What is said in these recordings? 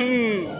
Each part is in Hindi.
嗯。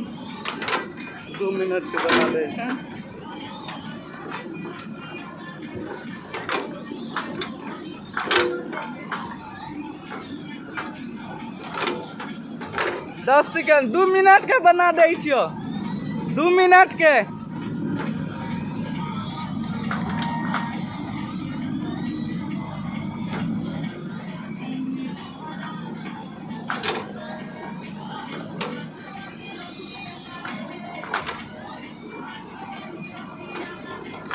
दो मिनट के बना दे दस सेकेंड, दू मिनट के बना दै दू मिनट के।